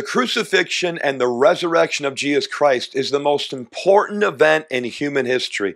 The crucifixion and the resurrection of Jesus Christ is the most important event in human history.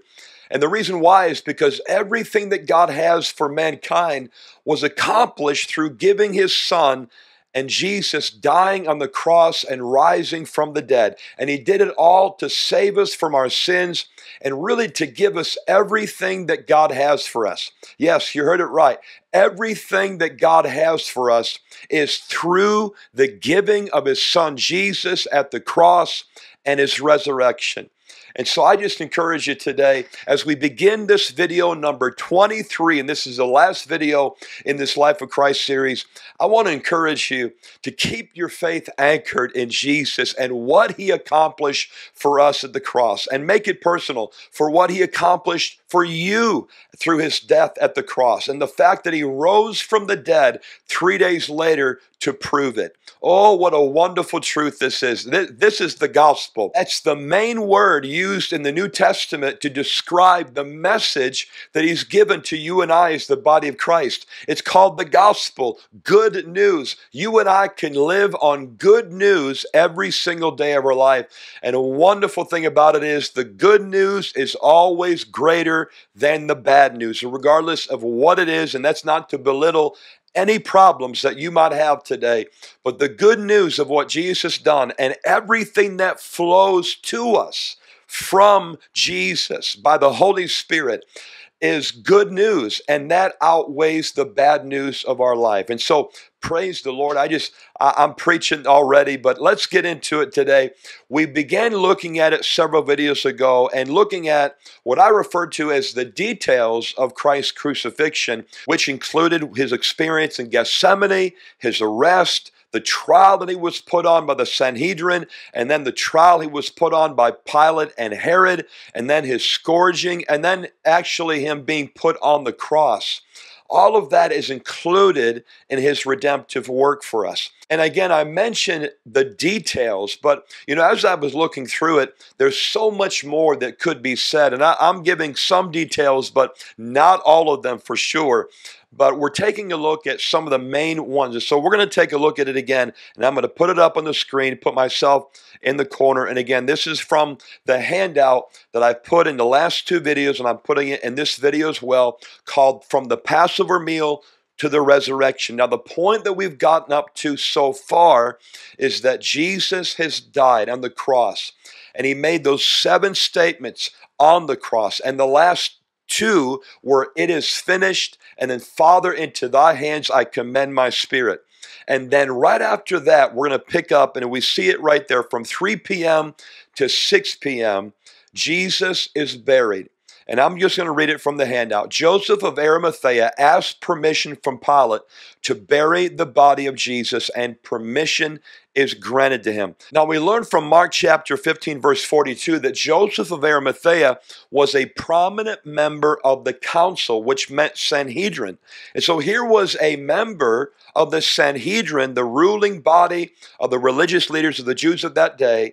And the reason why is because everything that God has for mankind was accomplished through giving his son and Jesus dying on the cross and rising from the dead. And he did it all to save us from our sins and really to give us everything that God has for us. Yes, you heard it right. Everything that God has for us is through the giving of his son Jesus at the cross and his resurrection. And so I just encourage you today as we begin this video number 23, and this is the last video in this Life of Christ series. I want to encourage you to keep your faith anchored in Jesus and what he accomplished for us at the cross, and make it personal for what he accomplished for you through his death at the cross, and the fact that he rose from the dead three days later to prove it. Oh, what a wonderful truth this is. This is the gospel. That's the main word used in the New Testament to describe the message that he's given to you and I as the body of Christ. It's called the gospel, good news. You and I can live on good news every single day of our life. And a wonderful thing about it is the good news is always greater than the bad news, regardless of what it is. And that's not to belittle any problems that you might have today. But the good news of what Jesus has done and everything that flows to us from Jesus by the Holy Spirit is good news and that outweighs the bad news of our life. And so praise the Lord. I just I'm preaching already, but let's get into it today. We began looking at it several videos ago and looking at what I refer to as the details of Christ's crucifixion, which included his experience in Gethsemane, his arrest, the trial that he was put on by the Sanhedrin, and then the trial he was put on by Pilate and Herod, and then his scourging, and then actually him being put on the cross. All of that is included in his redemptive work for us. And again, I mentioned the details, but you know, as I was looking through it, there's so much more that could be said. And I, am giving some details, but not all of them for sure but we're taking a look at some of the main ones. So we're going to take a look at it again, and I'm going to put it up on the screen, put myself in the corner. And again, this is from the handout that I've put in the last two videos, and I'm putting it in this video as well, called From the Passover Meal to the Resurrection. Now, the point that we've gotten up to so far is that Jesus has died on the cross, and he made those seven statements on the cross. And the last two were, It is finished and then, Father, into thy hands I commend my spirit. And then right after that, we're going to pick up, and we see it right there from 3 p.m. to 6 p.m. Jesus is buried. And I'm just going to read it from the handout. Joseph of Arimathea asked permission from Pilate to bury the body of Jesus, and permission is granted to him. Now, we learn from Mark chapter 15, verse 42, that Joseph of Arimathea was a prominent member of the council, which meant Sanhedrin. And so here was a member of the Sanhedrin, the ruling body of the religious leaders of the Jews of that day,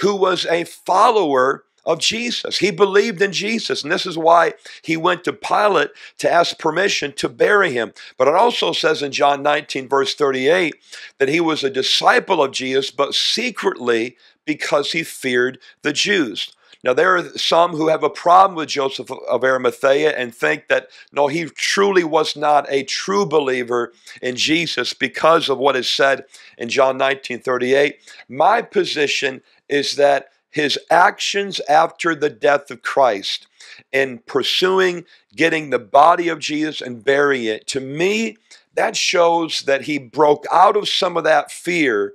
who was a follower of Jesus. He believed in Jesus, and this is why he went to Pilate to ask permission to bury him. But it also says in John 19, verse 38, that he was a disciple of Jesus, but secretly because he feared the Jews. Now, there are some who have a problem with Joseph of Arimathea and think that, no, he truly was not a true believer in Jesus because of what is said in John 19 38. My position is that his actions after the death of Christ in pursuing getting the body of Jesus and burying it, to me, that shows that he broke out of some of that fear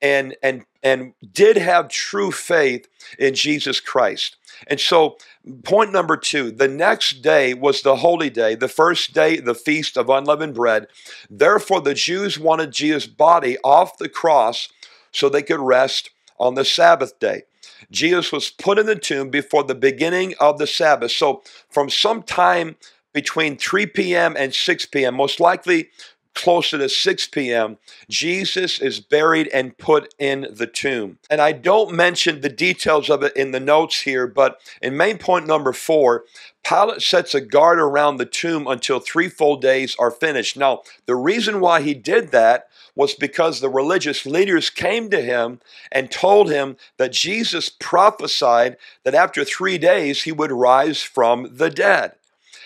and and and did have true faith in Jesus Christ. And so, point number two the next day was the holy day, the first day, the feast of unleavened bread. Therefore, the Jews wanted Jesus' body off the cross so they could rest on the Sabbath day. Jesus was put in the tomb before the beginning of the Sabbath. So, from some time between 3 p.m. and 6 p.m., most likely closer to 6 p.m., Jesus is buried and put in the tomb. And I don't mention the details of it in the notes here, but in main point number four, Pilate sets a guard around the tomb until three full days are finished. Now, the reason why he did that was because the religious leaders came to him and told him that Jesus prophesied that after three days he would rise from the dead.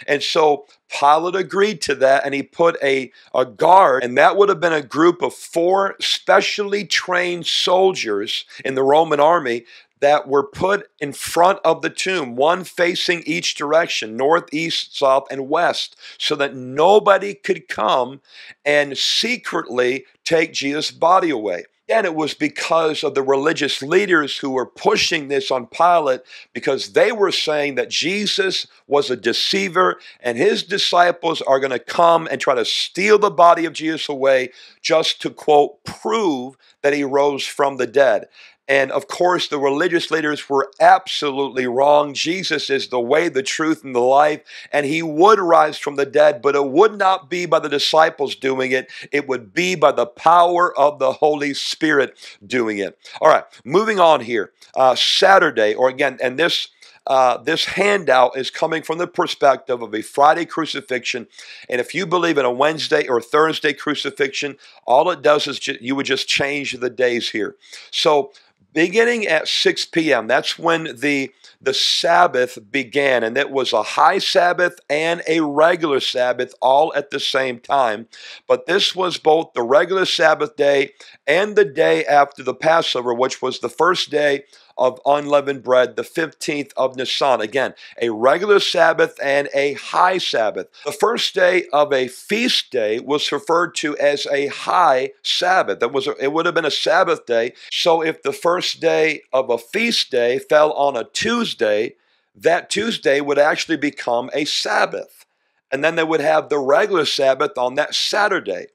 And so Pilate agreed to that and he put a, a guard, and that would have been a group of four specially trained soldiers in the Roman army that were put in front of the tomb, one facing each direction, north, east, south, and west, so that nobody could come and secretly take Jesus' body away. And it was because of the religious leaders who were pushing this on Pilate because they were saying that Jesus was a deceiver and his disciples are going to come and try to steal the body of Jesus away just to, quote, prove that he rose from the dead. And of course, the religious leaders were absolutely wrong. Jesus is the way, the truth, and the life, and he would rise from the dead, but it would not be by the disciples doing it. It would be by the power of the Holy Spirit doing it. All right, moving on here. Uh, Saturday, or again, and this. Uh, this handout is coming from the perspective of a Friday crucifixion. And if you believe in a Wednesday or Thursday crucifixion, all it does is ju- you would just change the days here. So beginning at 6 p.m. That's when the the Sabbath began, and it was a high Sabbath and a regular Sabbath all at the same time. But this was both the regular Sabbath day and the day after the Passover, which was the first day of unleavened bread, the 15th of Nisan. Again, a regular Sabbath and a high Sabbath. The first day of a feast day was referred to as a high Sabbath. That was a, it would have been a Sabbath day. So if the first day of a feast day fell on a Tuesday, that Tuesday would actually become a Sabbath. And then they would have the regular Sabbath on that Saturday.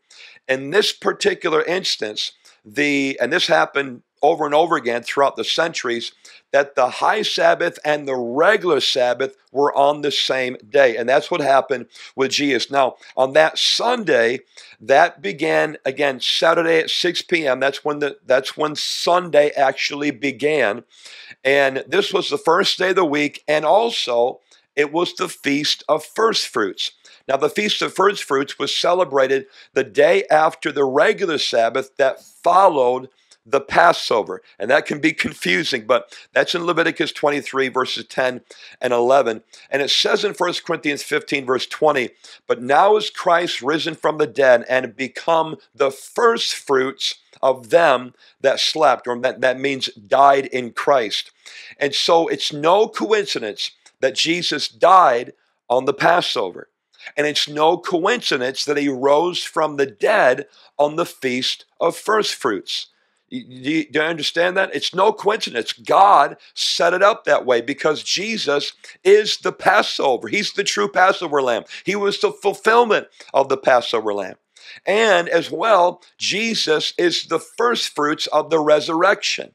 In this particular instance, the and this happened over and over again throughout the centuries that the high Sabbath and the regular Sabbath were on the same day. And that's what happened with Jesus. Now, on that Sunday, that began again Saturday at 6 p.m. That's when the that's when Sunday actually began. And this was the first day of the week, and also it was the feast of first fruits. Now, the Feast of First Fruits was celebrated the day after the regular Sabbath that followed the Passover. And that can be confusing, but that's in Leviticus 23, verses 10 and 11. And it says in 1 Corinthians 15, verse 20, But now is Christ risen from the dead and become the first fruits of them that slept, or that, that means died in Christ. And so it's no coincidence that Jesus died on the Passover. And it's no coincidence that he rose from the dead on the feast of first fruits. Do you, do you, understand that? It's no coincidence. God set it up that way because Jesus is the Passover. He's the true Passover lamb. He was the fulfillment of the Passover lamb. And as well, Jesus is the first fruits of the resurrection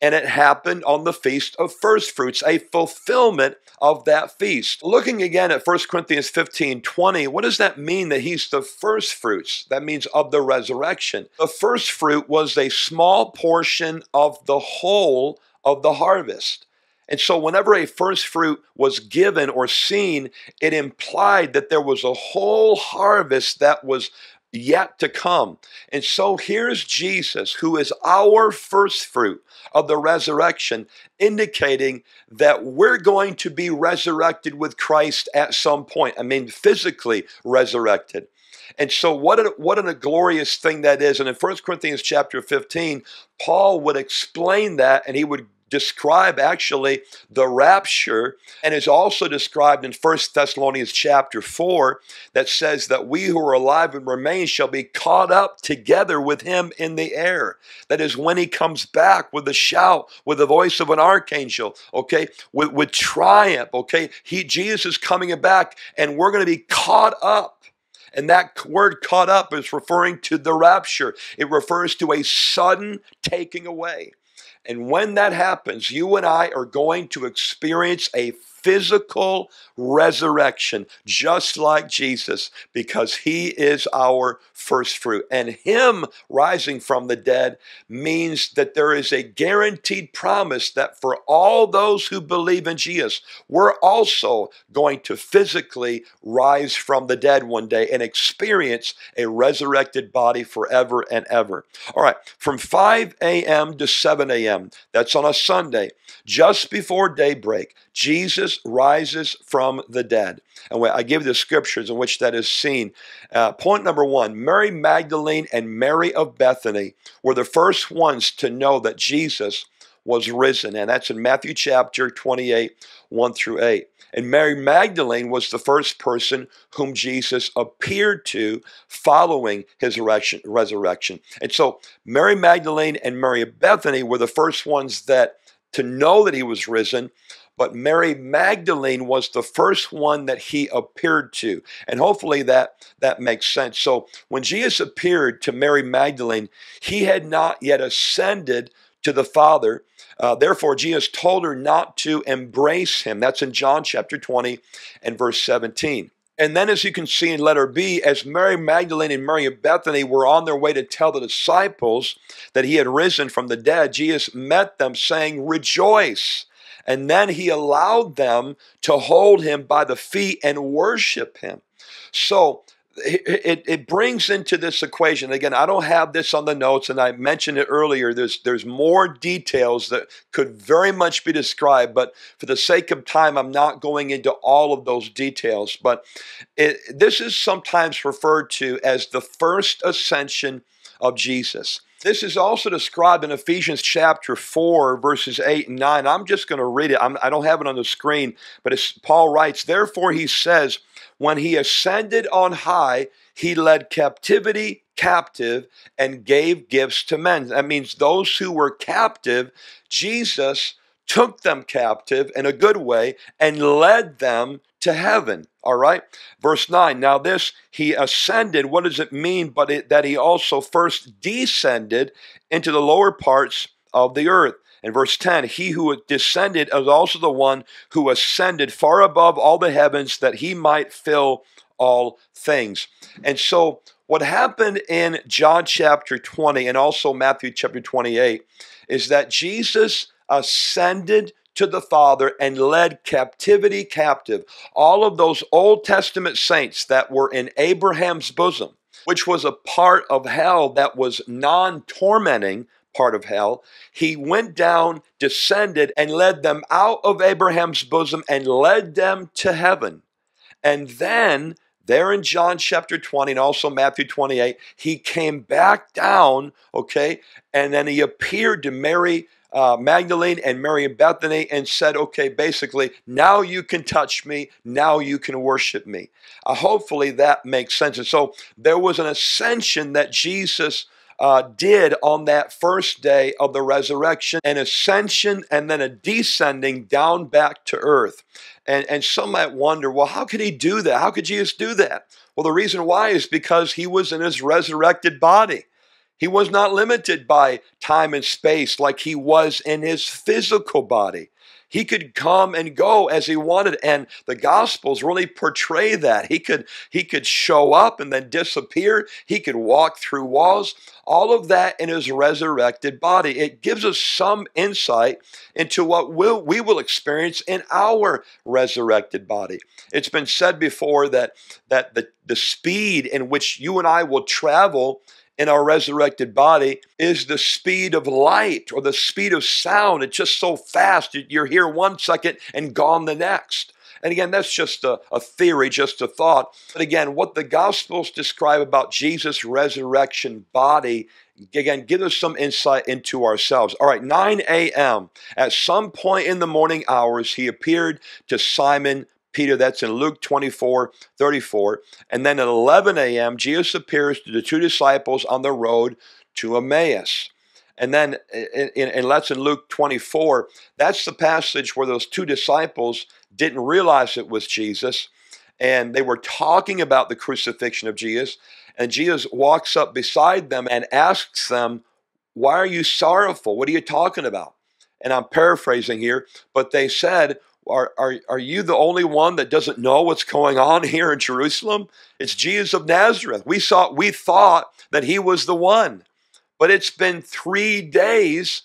and it happened on the feast of first fruits, a fulfillment of that feast. Looking again at 1 Corinthians 15 20, what does that mean that he's the first fruits? That means of the resurrection. The first fruit was a small portion of the whole of the harvest. And so, whenever a first fruit was given or seen, it implied that there was a whole harvest that was yet to come. And so here's Jesus, who is our first fruit of the resurrection, indicating that we're going to be resurrected with Christ at some point. I mean, physically resurrected. And so what a, what a glorious thing that is. And in 1 Corinthians chapter 15, Paul would explain that and he would describe actually the rapture and is also described in 1 Thessalonians chapter 4 that says that we who are alive and remain shall be caught up together with him in the air. That is when he comes back with a shout, with the voice of an archangel, okay, with, with triumph, okay. He Jesus is coming back and we're going to be caught up. And that word caught up is referring to the rapture. It refers to a sudden taking away. And when that happens, you and I are going to experience a physical resurrection, just like Jesus, because he is our first fruit. And him rising from the dead means that there is a guaranteed promise that for all those who believe in Jesus, we're also going to physically rise from the dead one day and experience a resurrected body forever and ever. All right, from 5 a.m. to 7 a.m., that's on a Sunday, just before daybreak, Jesus rises from the dead. And I give the scriptures in which that is seen. Uh, point number one Mary Magdalene and Mary of Bethany were the first ones to know that Jesus was risen. And that's in Matthew chapter 28, 1 through 8. And Mary Magdalene was the first person whom Jesus appeared to following his resurrection. And so Mary Magdalene and Mary of Bethany were the first ones that to know that he was risen but Mary Magdalene was the first one that he appeared to. And hopefully that, that makes sense. So when Jesus appeared to Mary Magdalene, he had not yet ascended to the Father. Uh, therefore, Jesus told her not to embrace him. That's in John chapter 20 and verse 17. And then, as you can see in letter B, as Mary Magdalene and Mary of Bethany were on their way to tell the disciples that he had risen from the dead, Jesus met them saying, Rejoice. And then he allowed them to hold him by the feet and worship him. So it, it brings into this equation again i don't have this on the notes and i mentioned it earlier there's there's more details that could very much be described but for the sake of time i'm not going into all of those details but it, this is sometimes referred to as the first ascension of jesus this is also described in Ephesians chapter 4, verses 8 and 9. I'm just going to read it. I'm, I do not have it on the screen, but Paul writes, Therefore, he says, When he ascended on high, he led captivity captive and gave gifts to men. That means those who were captive, Jesus took them captive in a good way and led them to heaven. All right. Verse 9. Now, this he ascended. What does it mean? But it, that he also first descended into the lower parts of the earth. In verse 10, he who descended is also the one who ascended far above all the heavens that he might fill all things. And so, what happened in John chapter 20 and also Matthew chapter 28 is that Jesus ascended to the Father and led captivity captive. All of those Old Testament saints that were in Abraham's bosom, which was a part of hell that was non tormenting part of hell, he went down, descended, and led them out of Abraham's bosom and led them to heaven. And then, there in John chapter 20 and also Matthew 28, he came back down, okay, and then he appeared to Mary uh, Magdalene and Mary and Bethany and said, okay, basically, now you can touch me, now you can worship me. Uh, hopefully that makes sense. And so there was an ascension that Jesus uh, did on that first day of the resurrection an ascension and then a descending down back to earth. And, and some might wonder, well, how could he do that? How could Jesus do that? Well, the reason why is because he was in his resurrected body. He was not limited by time and space like he was in his physical body. He could come and go as he wanted, and the Gospels really portray that. He could he could show up and then disappear. He could walk through walls. All of that in his resurrected body. It gives us some insight into what we'll, we will experience in our resurrected body. It's been said before that that the, the speed in which you and I will travel in our resurrected body is the speed of light or the speed of sound. It's just so fast. That you're here one second and gone the next. And again, that's just a, a, theory, just a thought. But again, what the Gospels describe about Jesus' resurrection body, again, give us some insight into ourselves. All right, 9 a.m. At some point in the morning hours, he appeared to Simon Peter, that's in Luke 24, 34. And then at 11 a.m., Jesus appears to the two disciples on the road to Emmaus. And then, and that's in Luke 24, that's the passage where those two disciples didn't realize it was Jesus. And they were talking about the crucifixion of Jesus. And Jesus walks up beside them and asks them, Why are you sorrowful? What are you talking about? And I'm paraphrasing here, but they said, are, are, are you the only one that doesn't know what's going on here in Jerusalem? It's Jesus of Nazareth. We saw we thought that he was the one. But it's been three days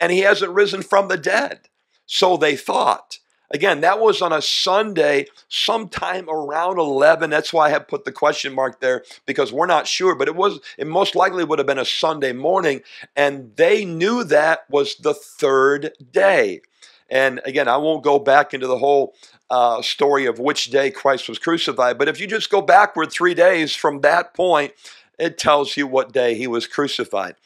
and he hasn't risen from the dead. So they thought. Again, that was on a Sunday, sometime around 11. That's why I have put the question mark there because we're not sure, but it was, it most likely would have been a Sunday morning. And they knew that was the third day. And again, I won't go back into the whole uh, story of which day Christ was crucified, but if you just go backward three days from that point, it tells you what day he was crucified.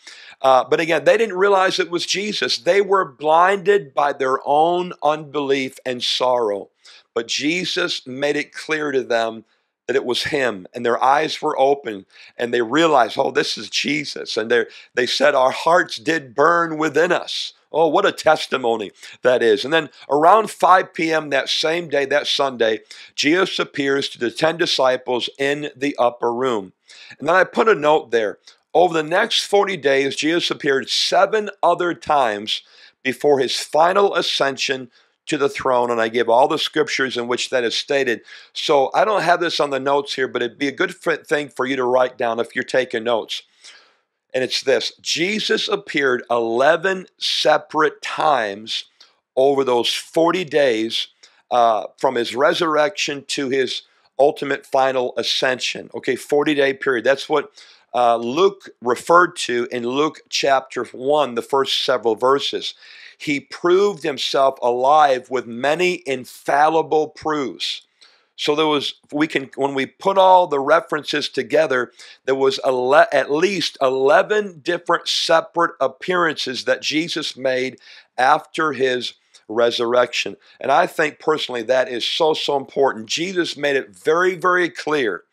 Uh, but again, they didn't realize it was Jesus. They were blinded by their own unbelief and sorrow. But Jesus made it clear to them that it was him and their eyes were open and they realized oh this is jesus and they they said our hearts did burn within us oh what a testimony that is and then around 5 p.m that same day that sunday jesus appears to the 10 disciples in the upper room and then i put a note there over the next 40 days, Jesus appeared seven other times before his final ascension to the throne, and I give all the scriptures in which that is stated. So I don't have this on the notes here, but it'd be a good thing for you to write down if you're taking notes. And it's this Jesus appeared 11 separate times over those 40 days uh, from his resurrection to his ultimate final ascension. Okay, 40 day period. That's what uh, Luke referred to in Luke chapter 1, the first several verses. He proved himself alive with many infallible proofs. So there was, we can, when we put all the references together, there was ele- at least 11 different separate appearances that Jesus made after his resurrection. And I think personally that is so, so important. Jesus made it very, very clear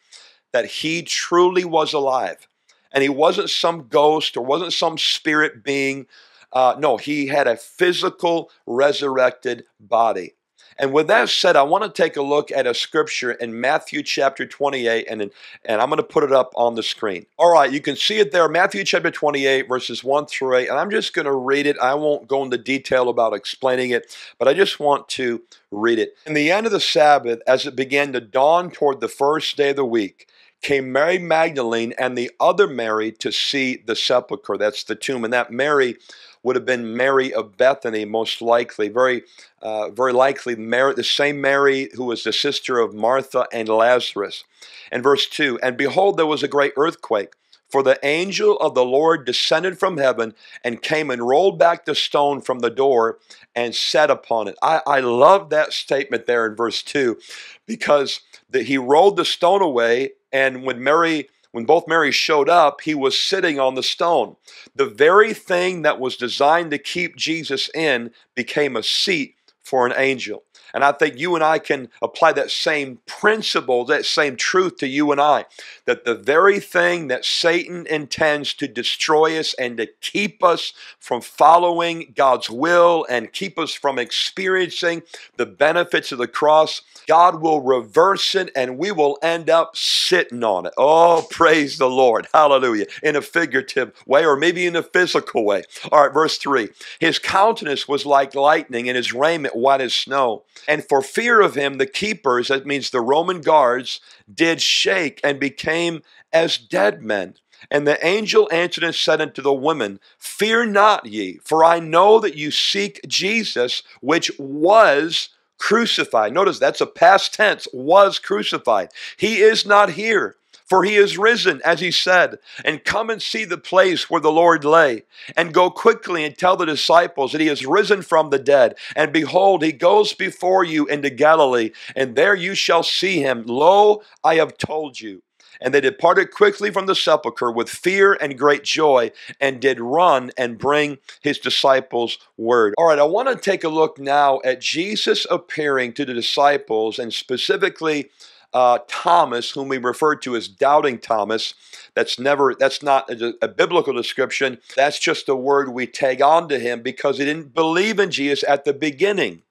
that he truly was alive. And he wasn't some ghost or wasn't some spirit being. Uh, no, he had a physical resurrected body. And with that said, I want to take a look at a scripture in Matthew chapter 28, and, and I'm going to put it up on the screen. All right, you can see it there, Matthew chapter 28, verses 1 through 8, and I'm just going to read it. I won't go into detail about explaining it, but I just want to read it. In the end of the Sabbath, as it began to dawn toward the first day of the week, came Mary Magdalene and the other Mary to see the sepulchre. That's the tomb. And that Mary would have been Mary of Bethany, most likely. Very, uh, very likely Mary, the same Mary who was the sister of Martha and Lazarus. And verse 2 And behold, there was a great earthquake. For the angel of the Lord descended from heaven and came and rolled back the stone from the door and sat upon it. I, I love that statement there in verse 2 because the, he rolled the stone away and when Mary when both Marys showed up, he was sitting on the stone. The very thing that was designed to keep Jesus in became a seat for an angel. And I think you and I can apply that same principle, that same truth to you and I. That the very thing that Satan intends to destroy us and to keep us from following God's will and keep us from experiencing the benefits of the cross, God will reverse it and we will end up sitting on it. Oh, praise the Lord. Hallelujah. In a figurative way or maybe in a physical way. All right, verse 3 His countenance was like lightning and his raiment white as snow. And for fear of him, the keepers, that means the Roman guards, did shake and became as dead men. And the angel answered and said unto the women, Fear not ye, for I know that you seek Jesus, which was crucified. Notice that's a past tense, was crucified. He is not here. For he is risen, as he said, and come and see the place where the Lord lay, and go quickly and tell the disciples that he is risen from the dead. And behold, he goes before you into Galilee, and there you shall see him. Lo, I have told you. And they departed quickly from the sepulchre with fear and great joy, and did run and bring his disciples word. All right, I want to take a look now at Jesus appearing to the disciples, and specifically uh, Thomas, whom we refer to as doubting Thomas. That's never, that's not a, a, biblical description. That's just a word we tag on to him because he didn't believe in Jesus at the beginning.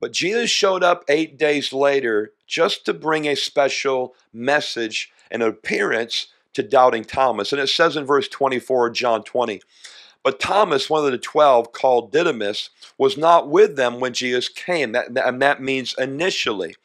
But Jesus showed up eight days later just to bring a special message and appearance to doubting Thomas. And it says in verse 24, John 20, But Thomas, one of the twelve, called Didymus, was not with them when Jesus came. That, and that means initially.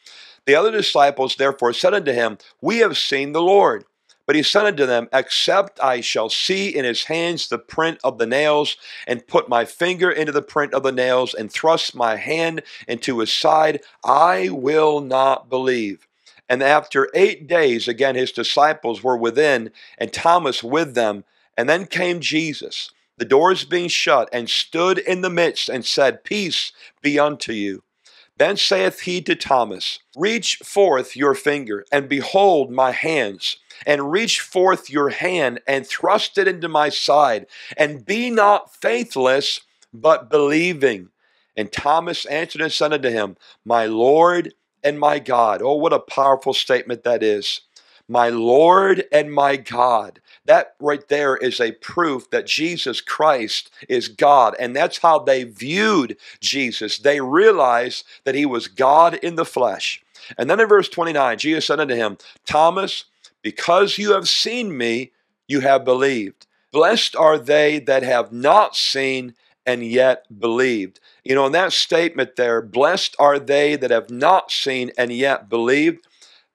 The other disciples therefore said unto him, We have seen the Lord. But he said unto them, Except I shall see in his hands the print of the nails, and put my finger into the print of the nails, and thrust my hand into his side, I will not believe. And after eight days, again, his disciples were within, and Thomas with them. And then came Jesus, the doors being shut, and stood in the midst, and said, Peace be unto you. Then saith he to Thomas, Reach forth your finger, and behold my hands, and reach forth your hand, and thrust it into my side, and be not faithless, but believing. And Thomas answered and said unto him, My Lord and my God. Oh, what a powerful statement that is. My Lord and my God. That right there is a proof that Jesus Christ is God. And that's how they viewed Jesus. They realized that he was God in the flesh. And then in verse 29, Jesus said unto him, Thomas, because you have seen me, you have believed. Blessed are they that have not seen and yet believed. You know, in that statement there, blessed are they that have not seen and yet believed.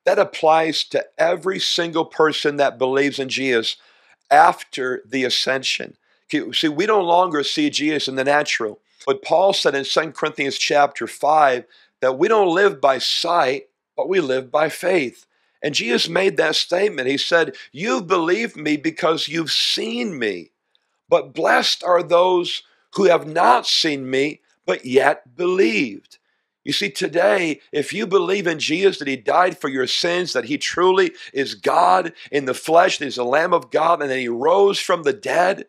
That applies to every single person that believes in Jesus after the ascension. See, we no longer see Jesus in the natural. But Paul said in 2 Corinthians chapter 5 that we don't live by sight, but we live by faith. And Jesus made that statement. He said, You've believed me because you've seen me. But blessed are those who have not seen me, but yet believed. You see, today, if you believe in Jesus, that He died for your sins, that He truly is God in the flesh, that He's the Lamb of God, and that He rose from the dead,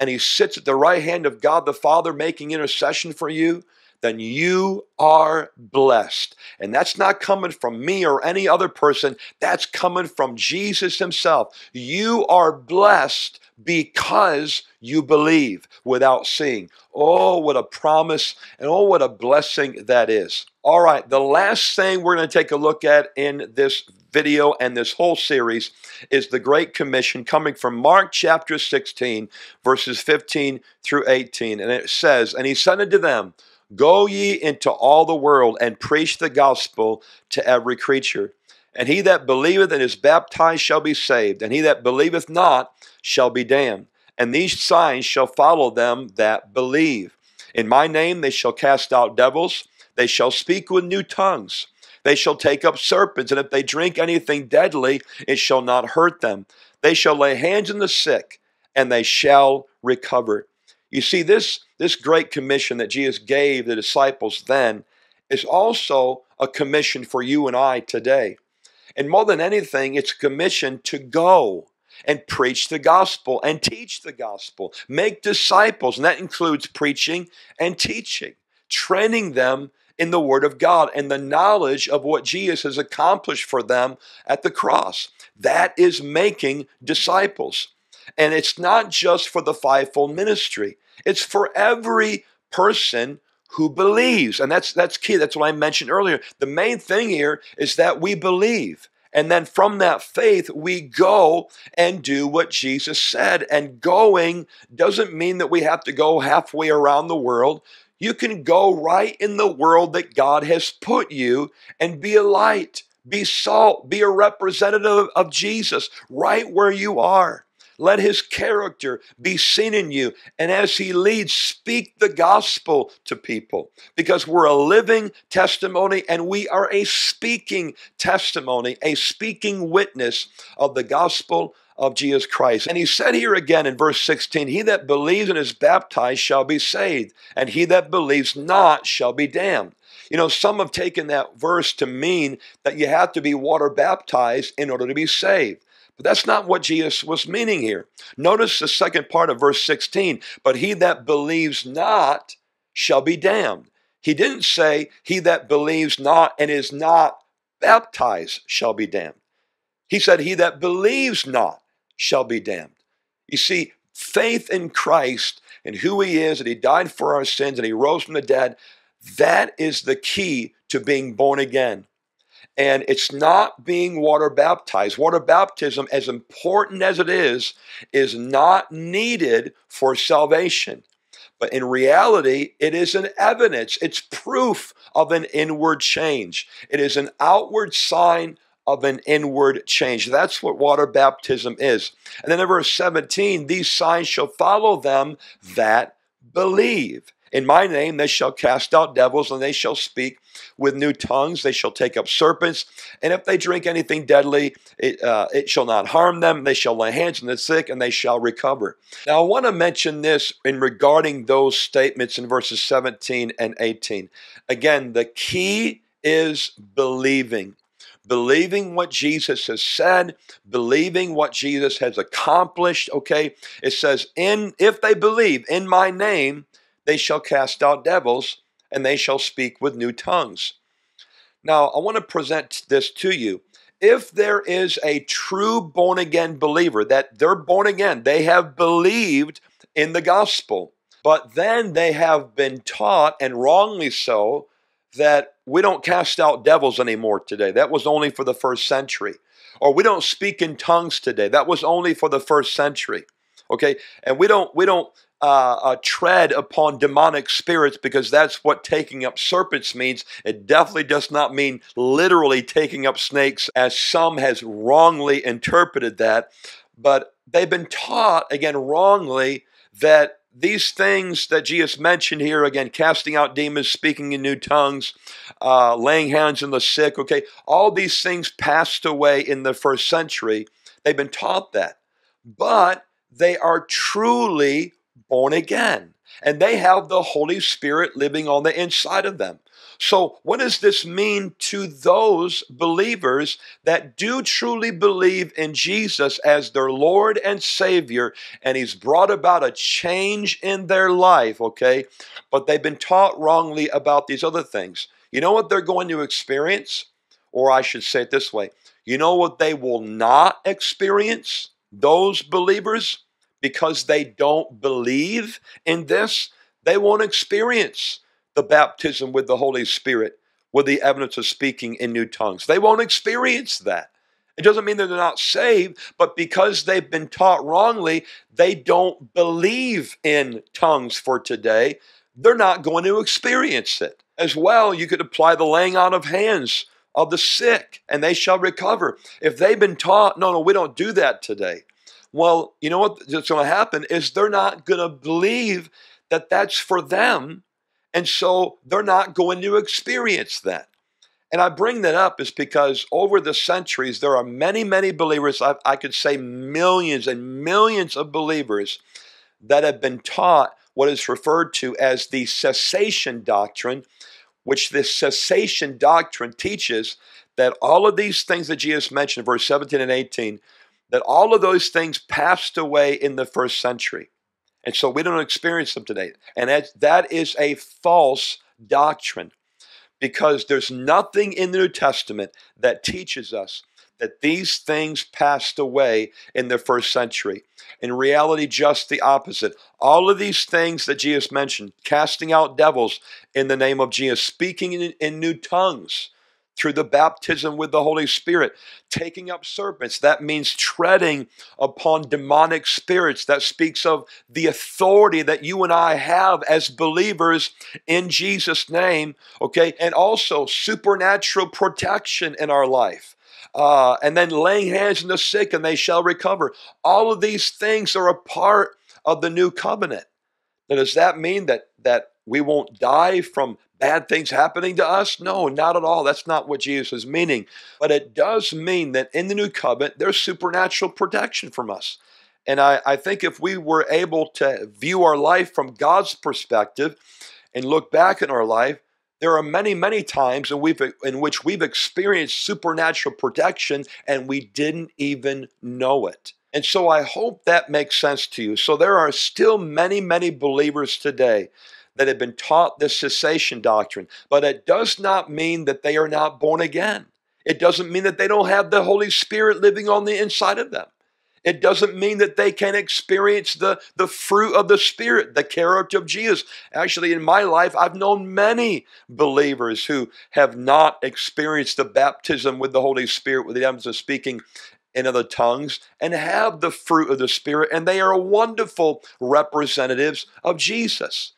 and He sits at the right hand of God the Father making intercession for you, then you are blessed. And that's not coming from me or any other person, that's coming from Jesus Himself. You are blessed because you believe without seeing. Oh, what a promise and oh, what a blessing that is. All right, the last thing we're going to take a look at in this video and this whole series is the Great Commission coming from Mark chapter 16, verses 15 through 18. And it says, And he said unto them, Go ye into all the world and preach the gospel to every creature. And he that believeth and is baptized shall be saved, and he that believeth not shall be damned. And these signs shall follow them that believe. In my name they shall cast out devils, they shall speak with new tongues, they shall take up serpents, and if they drink anything deadly, it shall not hurt them. They shall lay hands on the sick, and they shall recover. You see, this, this great commission that Jesus gave the disciples then is also a commission for you and I today. And more than anything, it's a commission to go and preach the gospel and teach the gospel, make disciples, and that includes preaching and teaching, training them in the Word of God and the knowledge of what Jesus has accomplished for them at the cross. That is making disciples. And it's not just for the fivefold ministry, it's for every person who believes. And that's that's key. That's what I mentioned earlier. The main thing here is that we believe. And then from that faith, we go and do what Jesus said. And going doesn't mean that we have to go halfway around the world. You can go right in the world that God has put you and be a light, be salt, be a representative of Jesus right where you are. Let his character be seen in you. And as he leads, speak the gospel to people because we're a living testimony and we are a speaking testimony, a speaking witness of the gospel of Jesus Christ. And he said here again in verse 16, He that believes and is baptized shall be saved, and he that believes not shall be damned. You know, some have taken that verse to mean that you have to be water baptized in order to be saved. But that's not what Jesus was meaning here. Notice the second part of verse 16. But he that believes not shall be damned. He didn't say, He that believes not and is not baptized shall be damned. He said, He that believes not shall be damned. You see, faith in Christ and who He is, that He died for our sins and He rose from the dead, that is the key to being born again. And it's not being water baptized. Water baptism, as important as it is, is not needed for salvation. But in reality, it is an evidence, it's proof of an inward change. It is an outward sign of an inward change. That's what water baptism is. And then in verse 17, these signs shall follow them that believe. In my name they shall cast out devils, and they shall speak with new tongues. They shall take up serpents, and if they drink anything deadly, it, uh, it shall not harm them. They shall lay hands on the sick, and they shall recover. Now, I want to mention this in regarding those statements in verses 17 and 18. Again, the key is believing believing what Jesus has said, believing what Jesus has accomplished, okay? It says in if they believe in my name, they shall cast out devils, and they shall speak with new tongues. Now, I want to present this to you. If there is a true born again believer, that they're born again, they have believed in the gospel, but then they have been taught, and wrongly so, that we don't cast out devils anymore today. That was only for the first century. Or we don't speak in tongues today. That was only for the first century. Okay? And we don't we don't uh, uh, tread upon demonic spirits because that's what taking up serpents means. It definitely does not mean literally taking up snakes, as some has wrongly interpreted that. But they've been taught, again, wrongly, that these things that Jesus mentioned here, again, casting out demons, speaking in new tongues, uh, laying hands on the sick, okay, all these things passed away in the first century. They've been taught that. But they are truly born again and they have the Holy Spirit living on the inside of them. So, what does this mean to those believers that do truly believe in Jesus as their Lord and Savior, and He's brought about a change in their life, okay? But they've been taught wrongly about these other things. You know what they're going to experience? Or I should say it this way you know what they will not experience? Those believers? Because they don't believe in this, they won't experience the baptism with the Holy Spirit with the evidence of speaking in new tongues. They won't experience that. It doesn't mean that they're not saved, but because they've been taught wrongly, they don't believe in tongues for today. They're not going to experience it. As well, you could apply the laying on of hands of the sick and they shall recover. If they've been taught, no, no, we don't do that today. Well, you know what's going to happen is they're not going to believe that that's for them. And so they're not going to experience that. And I bring that up is because over the centuries, there are many, many believers, I, I could say millions and millions of believers that have been taught what is referred to as the cessation doctrine, which this cessation doctrine teaches that all of these things that Jesus mentioned verse 17 and 18 that all of those things passed away in the first century. And so we don't experience them today. And that is a false doctrine because there's nothing in the New Testament that teaches us that these things passed away in the first century. In reality, just the opposite. All of these things that Jesus mentioned, casting out devils in the name of Jesus, speaking in, in new tongues, through the baptism with the Holy Spirit, taking up serpents. That means treading upon demonic spirits. That speaks of the authority that you and I have as believers in Jesus' name, okay? And also supernatural protection in our life. Uh, and then laying hands on the sick and they shall recover. All of these things are a part of the new covenant. Now, does that mean that that we won't die from bad things happening to us? No, not at all. That's not what Jesus is meaning. But it does mean that in the new covenant, there's supernatural protection from us. And I, I think if we were able to view our life from God's perspective and look back in our life, there are many, many times in, we've, in which we've experienced supernatural protection and we didn't even know it. And so I hope that makes sense to you. So there are still many, many believers today that have been taught this cessation doctrine, but it does not mean that they are not born again. It doesn't mean that they don't have the Holy Spirit living on the inside of them. It doesn't mean that they can experience the, the fruit of the Spirit, the character of Jesus. Actually, in my life, I've known many believers who have not experienced the baptism with the Holy Spirit, with the evidence of speaking in other tongues, and have the fruit of the Spirit, and they are wonderful representatives of Jesus.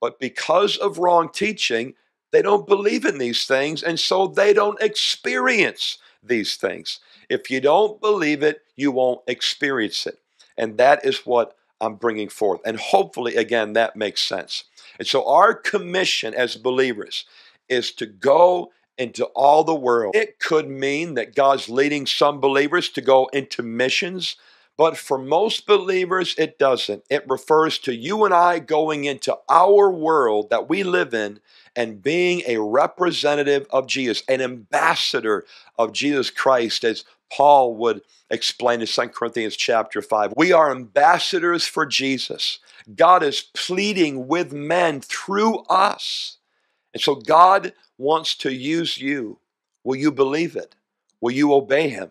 But because of wrong teaching, they don't believe in these things, and so they don't experience these things. If you don't believe it, you won't experience it. And that is what I'm bringing forth. And hopefully, again, that makes sense. And so, our commission as believers is to go into all the world. It could mean that God's leading some believers to go into missions, but for most believers, it doesn't. It refers to you and I going into our world that we live in and being a representative of Jesus, an ambassador of Jesus Christ, as Paul would explain in 2 Corinthians chapter 5. We are ambassadors for Jesus. God is pleading with men through us. And so God wants to use you. Will you believe it? Will you obey Him?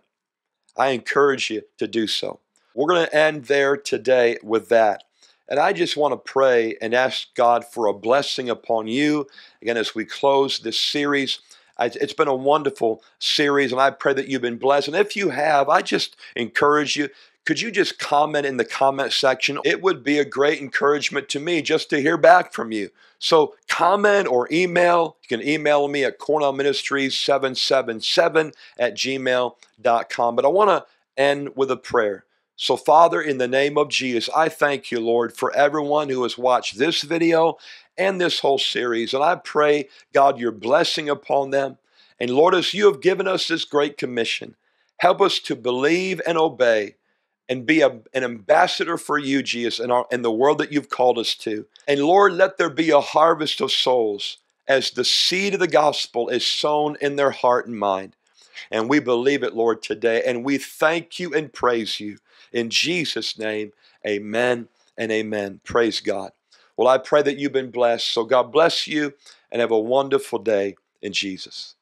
I encourage you to do so. We're going to end there today with that. And I just want to pray and ask God for a blessing upon you. Again, as we close this series, it's been a wonderful series, and I pray that you've been blessed. And if you have, I just encourage you. Could you just comment in the comment section? It would be a great encouragement to me just to hear back from you. So comment or email. You can email me at cornellministries777 at gmail.com. But I want to end with a prayer. So, Father, in the name of Jesus, I thank you, Lord, for everyone who has watched this video and this whole series. And I pray, God, your blessing upon them. And Lord, as you have given us this great commission, help us to believe and obey and be a, an ambassador for you, Jesus, in, our, in the world that you've called us to. And Lord, let there be a harvest of souls as the seed of the gospel is sown in their heart and mind. And we believe it, Lord, today. And we thank you and praise you. In Jesus' name, amen and amen. Praise God. Well, I pray that you've been blessed. So God bless you and have a wonderful day in Jesus.